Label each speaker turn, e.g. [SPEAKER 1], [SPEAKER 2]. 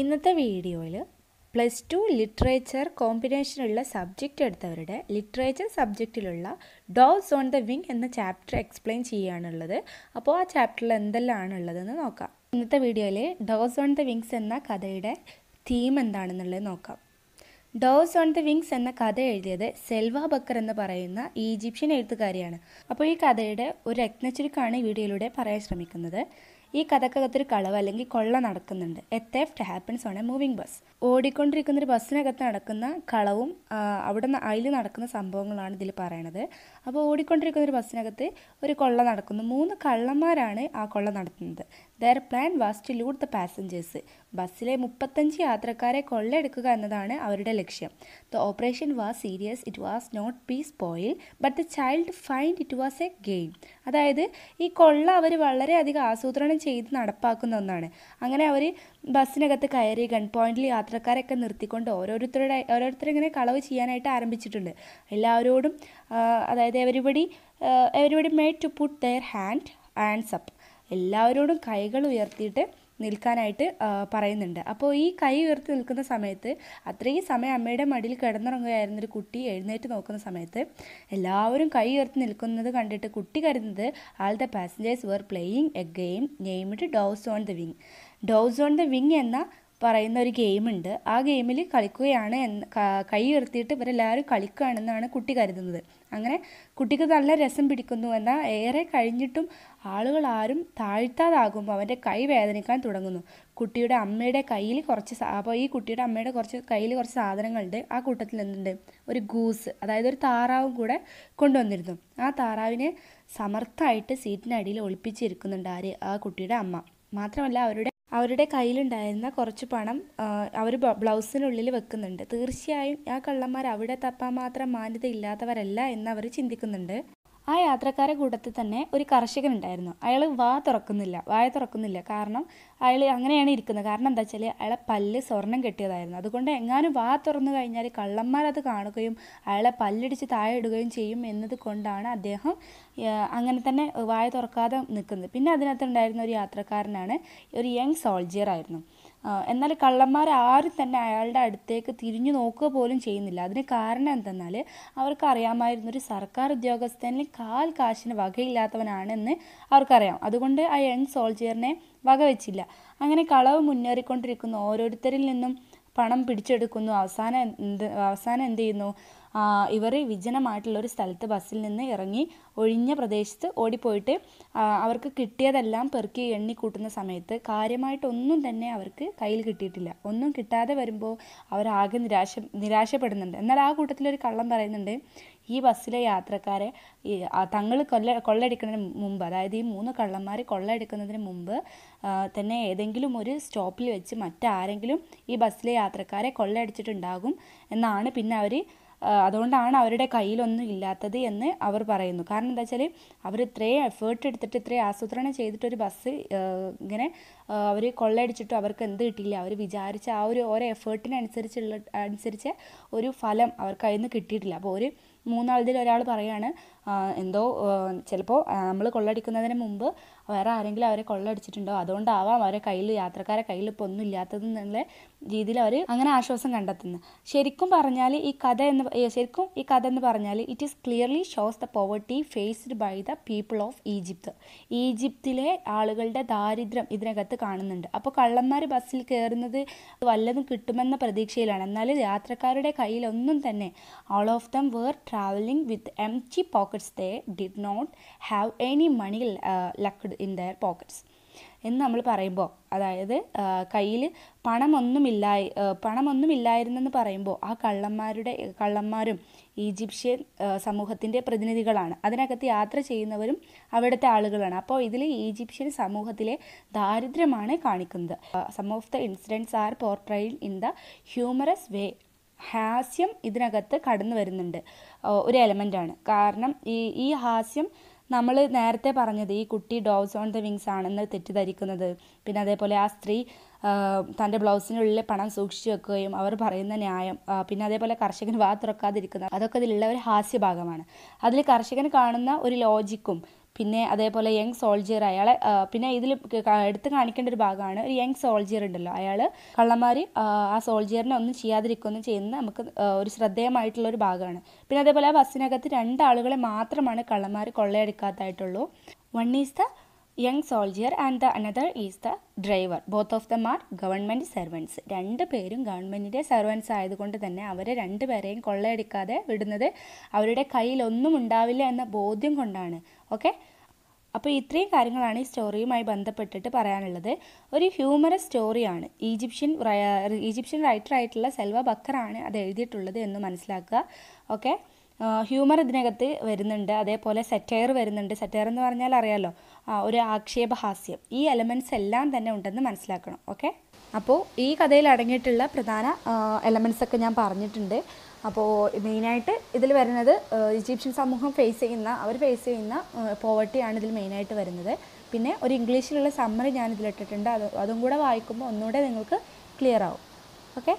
[SPEAKER 1] ഇന്നത്തെ വീഡിയോയിൽ plus two literature കോമ്പിനേഷനുള്ള സബ്ജക്റ്റ് എടുത്തവരുടെ ലിറ്ററേച്ചർ സബ്ജക്റ്റിലുള്ള ഡോസ് ഓൺ ദ വിങ് എന്ന ചാപ്റ്റർ എക്സ്പ്ലെയിൻ ചെയ്യാനുള്ളത്. അപ്പോൾ ആ ചാപ്റ്ററിൽ എന്തെല്ലാം ഉള്ളതെന്ന് നോക്കാം. ഇന്നത്തെ വീഡിയോയിൽ ഡോസ് ഓൺ ദ വിങ്സ് എന്ന കഥയുടെ തീം എന്താണെന്നുള്ളത് നോക്കാം. ഡോസ് ഓൺ ദ വിങ്സ് എന്ന കഥ എഴുതിയത് സെൽവ ബക്കർ എന്ന് പറയുന്ന ഈജിപ്ഷ്യൻ എഴുത്തുകാരിയാണ്. അപ്പോൾ ഈ കഥയുടെ ഒരു രത്നച്ചുരുക്കാണ് ഈ വീഡിയോയിലൂടെ പറയാൻ ശ്രമിക്കുന്നത്. ഈ കഥക്കകത്തൊരു കളവ് അല്ലെങ്കിൽ കൊള്ള നടക്കുന്നുണ്ട്. A theft happens on a moving bus ഓടിക്കൊണ്ടിരിക്കുന്ന ഒരു ബസ്സിനകത്ത് നടക്കുന്ന കളവും അവിടെ അതിൽ നടക്കുന്ന സംഭവങ്ങളാണ് ഇതിൽ പറയണത്. അപ്പോൾ ഓടിക്കൊണ്ടിരിക്കുന്ന ഒരു ബസ്സിനകത്ത് ഒരു കൊള്ള നടക്കുന്നു. മൂന്ന് കള്ളന്മാരാണ് ആ കൊള്ള നടത്തുന്നത്. Their plan was to loot the passengers ബസ്സിലെ മുപ്പത്തഞ്ച് യാത്രക്കാരെ കൊള്ളയെടുക്കുക എന്നതാണ് അവരുടെ ലക്ഷ്യം. The operation was serious it was not be spoil but the child find it was a game അതായത് ഈ കൊള്ള അവർ വളരെയധികം ആസൂത്രണം ചെയ്ത് നടപ്പാക്കുന്ന ഒന്നാണ്. അങ്ങനെ അവർ ബസ്സിനകത്ത് കയറി ഗൺ പോയിന്റിൽ യാത്രക്കാരൊക്കെ നിർത്തിക്കൊണ്ട് ഓരോരുത്തരുടെ ഓരോരുത്തരിങ്ങനെ കളവ് ചെയ്യാനായിട്ട് ആരംഭിച്ചിട്ടുണ്ട്. എല്ലാവരോടും അതായത് everybody everybody made to put their hand hands up എല്ലാവരോടും കൈകൾ ഉയർത്തിയിട്ട് നിൽക്കാനായിട്ട് പറയുന്നുണ്ട്. അപ്പോൾ ഈ കൈ ഉയർത്തി നിൽക്കുന്ന സമയത്ത് അത്രയും സമയം അമ്മയുടെ മടിയിൽ കിടന്നുറങ്ങുകയായിരുന്ന ഒരു കുട്ടി എഴുന്നേറ്റ് നോക്കുന്ന സമയത്ത് എല്ലാവരും കൈ ഉയർത്തി നിൽക്കുന്നത് കണ്ടിട്ട് കുട്ടി കരുതുന്നത് all the passengers were playing a game named doze on the wing doze on the wing എന്ന പറയുന്ന ഒരു ഗെയിമുണ്ട്. ആ ഗെയിമിൽ കളിക്കുകയാണ് എന്ന് ക- ഉയർത്തിയിട്ട് ഇവരെല്ലാവരും കളിക്കുകയാണെന്നാണ് കുട്ടി കരുതുന്നത്. അങ്ങനെ കുട്ടിക്ക് നല്ല രസം പിടിക്കുന്നു എന്നാൽ ഏറെ കഴിഞ്ഞിട്ടും ആളുകൾ ആരും താഴ്ത്താതാകുമ്പോൾ അവന്റെ കൈ വേദനിക്കാൻ തുടങ്ങുന്നു. കുട്ടിയുടെ അമ്മയുടെ കയ്യിൽ കുറച്ച് അപ്പോൾ ഈ കുട്ടിയുടെ അമ്മയുടെ കുറച്ച് കയ്യിൽ കുറച്ച് സാധനങ്ങളുണ്ട്. ആ കൂട്ടത്തിൽ എന്തുണ്ട്? ഒരു ഗൂസ് അതായത് ഒരു താറാവും കൂടെ കൊണ്ടുവന്നിരുന്നു. ആ താറാവിനെ സമർത്ഥമായിട്ട് സീറ്റിനടിയിൽ ഒളിപ്പിച്ചിരിക്കുന്നുണ്ട് ആര്? ആ കുട്ടിയുടെ അമ്മ. മാത്രമല്ല അവരുടെ അവരുടെ കയ്യിലുണ്ടായിരുന്ന കുറച്ച് പണം അവർ ബ്ലൗസിനുള്ളിൽ വെക്കുന്നുണ്ട്. തീർച്ചയായും ആ കള്ളന്മാർ അവിടെ തപ്പാൻ മാത്രം മാന്യത ഇല്ലാത്തവരല്ല എന്ന് അവർ ചിന്തിക്കുന്നുണ്ട്. ആ യാത്രക്കാരെ കൂട്ടത്തിൽ തന്നെ ഒരു കർഷകൻ ഉണ്ടായിരുന്നു അയാൾ വാ തുറക്കുന്നില്ല. വായ തുറക്കുന്നില്ല. കാരണം അയാൾ അങ്ങനെയാണ് ഇരിക്കുന്നത്. കാരണം എന്താ വെച്ചാൽ അയാളെ പല്ല് സ്വർണം കെട്ടിയതായിരുന്നു. അതുകൊണ്ട് എങ്ങാനും വാ തുറന്നു കഴിഞ്ഞാൽ കള്ളന്മാരത് കാണുകയും അയാളെ പല്ലിടിച്ച് താഴെ ഇടുകയും ചെയ്യും എന്നത് കൊണ്ടാണ് അദ്ദേഹം അങ്ങനെ തന്നെ വായ തുറക്കാതെ നിൽക്കുന്നത്. പിന്നെ അതിനകത്തുണ്ടായിരുന്ന ഒരു യാത്രക്കാരനാണ് ഒരു യങ് സോൾജിയർ ആയിരുന്നു എന്നാൽ കള്ളന്മാർ ആരും തന്നെ അയാളുടെ അടുത്തേക്ക് തിരിഞ്ഞു നോക്കുക പോലും ചെയ്യുന്നില്ല. അതിന് കാരണം എന്തെന്നാൽ അവർക്ക് അറിയാമായിരുന്ന ഒരു സർക്കാർ ഉദ്യോഗസ്ഥനിൽ കാൽ കാശിന് വകയില്ലാത്തവനാണെന്ന് അവർക്കറിയാം. അതുകൊണ്ട് ആ യങ് സോൾജിയറിനെ വകവെച്ചില്ല. അങ്ങനെ കളവ് മുന്നേറിക്കൊണ്ടിരിക്കുന്ന ഓരോരുത്തരിൽ നിന്നും പണം പിടിച്ചെടുക്കുന്നു. അവസാനം എന്ത് അവസാനം എന്ത് ചെയ്യുന്നു? ഇവർ വിജനമായിട്ടുള്ള ഒരു സ്ഥലത്ത് ബസ്സിൽ നിന്ന് ഇറങ്ങി ഒഴിഞ്ഞ പ്രദേശത്ത് ഓടിപ്പോയിട്ട് അവർക്ക് കിട്ടിയതെല്ലാം പെറുക്കി എണ്ണി കൂട്ടുന്ന സമയത്ത് കാര്യമായിട്ടൊന്നും തന്നെ അവർക്ക് കയ്യിൽ കിട്ടിയിട്ടില്ല. ഒന്നും കിട്ടാതെ വരുമ്പോൾ അവരാകെ നിരാശ നിരാശപ്പെടുന്നുണ്ട്. എന്നാൽ ആ കൂട്ടത്തിലൊരു കള്ളം പറയുന്നുണ്ട് ഈ ബസ്സിലെ യാത്രക്കാരെ തങ്ങൾ കൊല്ല കൊള്ളയടിക്കുന്നതിന് മുമ്പ് അതായത് ഈ മൂന്ന് കള്ളന്മാർ കൊള്ളയടിക്കുന്നതിന് മുമ്പ് തന്നെ ഏതെങ്കിലും ഒരു സ്റ്റോപ്പിൽ വെച്ച് മറ്റാരെങ്കിലും ഈ ബസ്സിലെ യാത്രക്കാരെ കൊള്ളയടിച്ചിട്ടുണ്ടാകും എന്നാണ് പിന്നെ അവർ അതുകൊണ്ടാണ് അവരുടെ കയ്യിലൊന്നും ഇല്ലാത്തത് എന്ന് അവർ പറയുന്നു. കാരണം എന്താ വെച്ചാൽ അവർ ഇത്രയും എഫേർട്ട് എടുത്തിട്ട് ഇത്രയും ആസൂത്രണം ചെയ്തിട്ട് ഒരു ബസ് ഇങ്ങനെ അവർ കൊള്ളയടിച്ചിട്ടും അവർക്ക് എന്ത് കിട്ടിയില്ല. അവർ വിചാരിച്ച ആ ഒരു ഓരോ എഫേർട്ടിനനുസരിച്ചുള്ള അനുസരിച്ച് ഒരു ഫലം അവർക്ക് അതിൽ നിന്ന് കിട്ടിയിട്ടില്ല. അപ്പോൾ ഒരു മൂന്നാളതിൽ ഒരാൾ പറയാണ് എന്തോ ചിലപ്പോൾ നമ്മൾ കൊള്ളടിക്കുന്നതിന് മുമ്പ് വേറെ ആരെങ്കിലും അവരെ കൊള്ളടിച്ചിട്ടുണ്ടോ? അതുകൊണ്ടാവാം അവരെ കയ്യിൽ യാത്രക്കാരെ കയ്യിൽ ഇപ്പോൾ ഒന്നും ഇല്ലാത്തതെന്നുള്ള രീതിയിൽ അവർ അങ്ങനെ ആശ്വാസം കണ്ടെത്തുന്നു. ശരിക്കും പറഞ്ഞാൽ ഈ കഥ എന്ന് ശരിക്കും ഈ കഥ എന്ന് പറഞ്ഞാൽ it is clearly shows the poverty faced by the people of Egypt ഈജിപ്തിലെ ആളുകളുടെ ദാരിദ്ര്യം ഇതിനകത്ത് കാണുന്നുണ്ട്. അപ്പോൾ കള്ളന്മാർ ബസ്സിൽ കയറുന്നത് വല്ലതും കിട്ടുമെന്ന പ്രതീക്ഷയിലാണ്. എന്നാൽ യാത്രക്കാരുടെ കയ്യിലൊന്നും തന്നെ all of them were travelling with empty pockets they did not have any money lacked in their pockets എന്ന് നമ്മൾ പറയുമ്പോൾ അതായത് കയ്യിൽ പണമൊന്നുമില്ലായി പണമൊന്നുമില്ലായിരുന്നെന്ന് പറയുമ്പോൾ ആ കള്ളന്മാരുടെ കള്ളന്മാരും ഈജിപ്ഷ്യൻ സമൂഹത്തിന്റെ പ്രതിനിധികളാണ്. അതിനകത്ത് യാത്ര ചെയ്യുന്നവരും അവിടുത്തെ ആളുകളാണ്. അപ്പോൾ ഇതിൽ ഈജിപ്ഷ്യൻ സമൂഹത്തിലെ ദാരിദ്ര്യമാണ് കാണിക്കുന്നത്. Some of the incidents are portrayed in the humorous way ഹാസ്യം ഇതിനകത്ത് കടന്നു വരുന്നുണ്ട്. ഒരു എലമെന്റാണ് കാരണം ഈ ഈ ഹാസ്യം നമ്മൾ നേരത്തെ പറഞ്ഞത് ഈ കുട്ടി ഡോസ് ഓൺ ദ വിങ്സ് ആണെന്ന് തെറ്റിദ്ധരിക്കുന്നത്. പിന്നെ അതേപോലെ ആ സ്ത്രീ തന്റെ ബ്ലൗസിനുള്ളിൽ പണം സൂക്ഷിച്ചു വെക്കുകയും അവർ പറയുന്ന ന്യായം പിന്നെ അതേപോലെ കർഷകൻ വാ തുറക്കാതിരിക്കുന്നത് അതൊക്കെ ഇതിലുള്ള ഒരു ഹാസ്യഭാഗമാണ്. അതിൽ കർഷകൻ കാണുന്ന ഒരു ലോജിക്കും പിന്നെ അതേപോലെ യങ് സോൾജിയർ അയാളെ പിന്നെ ഇതിൽ എടുത്ത് കാണിക്കേണ്ട ഒരു ഭാഗമാണ്. ഒരു യങ് സോൾജിയർ ഉണ്ടല്ലോ. അയാൾ കള്ളന്മാർ ആ സോൾജിയറിനെ ഒന്നും ചെയ്യാതിരിക്കുകയൊന്നും ചെയ്യുന്ന നമുക്ക് ഒരു ശ്രദ്ധേയമായിട്ടുള്ള ഒരു ഭാഗമാണ്. പിന്നെ അതേപോലെ ആ ബസ്സിനകത്ത് രണ്ടാളുകളെ മാത്രമാണ് കള്ളന്മാർ കൊള്ളയടിക്കാത്തായിട്ടുള്ളൂ. One is the young soldier and the another is the driver both of them are government servants രണ്ട് പേരും ഗവൺമെന്റിന്റെ സെർവൻസ് ആയതുകൊണ്ട് തന്നെ അവരെ രണ്ട് പേരെയും കൊള്ളയടിക്കാതെ വിടുന്നത് അവരുടെ കയ്യിലൊന്നും ഉണ്ടാവില്ല എന്ന ബോധ്യം കൊണ്ടാണ്. ഓക്കെ അപ്പോൾ ഇത്രയും കാര്യങ്ങളാണ് ഈ സ്റ്റോറിയുമായി ബന്ധപ്പെട്ടിട്ട് പറയാനുള്ളത്. ഒരു ഹ്യൂമറസ് സ്റ്റോറിയാണ് ഈജിപ്ഷ്യൻ ഈജിപ്ഷ്യൻ റൈറ്റർ ആയിട്ടുള്ള സെൽവ ബക്കറാണ് അത് എഴുതിയിട്ടുള്ളത് എന്ന് മനസ്സിലാക്കുക. ഓക്കെ ഹ്യൂമർ ഇതിനകത്ത് വരുന്നുണ്ട്. അതേപോലെ സെറ്റയർ വരുന്നുണ്ട്. സെറ്റയർ എന്ന് പറഞ്ഞാൽ അറിയാലോ ഒരു ആക്ഷേപഹാസ്യം ഈ എലമെന്റ്സ് എല്ലാം തന്നെ ഉണ്ടെന്ന് മനസ്സിലാക്കണം ഓക്കെ അപ്പോൾ ഈ കഥയിൽ അടങ്ങിയിട്ടുള്ള പ്രധാന എലമെന്റ്സ് ഒക്കെ ഞാൻ പറഞ്ഞിട്ടുണ്ട്. അപ്പോൾ മെയിനായിട്ട് ഇതിൽ വരുന്നത് ഈജിപ്ഷ്യൻ സമൂഹം ഫേസ് ചെയ്യുന്ന അവർ ഫേസ് ചെയ്യുന്ന പോവർട്ടിയാണ് ഇതിൽ മെയിനായിട്ട് വരുന്നത്. പിന്നെ ഒരു ഇംഗ്ലീഷിലുള്ള സമ്മറി ഞാൻ ഇതിലിട്ടിട്ടുണ്ട് അത് അതും കൂടെ വായിക്കുമ്പോൾ ഒന്നുകൂടെ നിങ്ങൾക്ക് ക്ലിയർ ആവും ഓക്കെ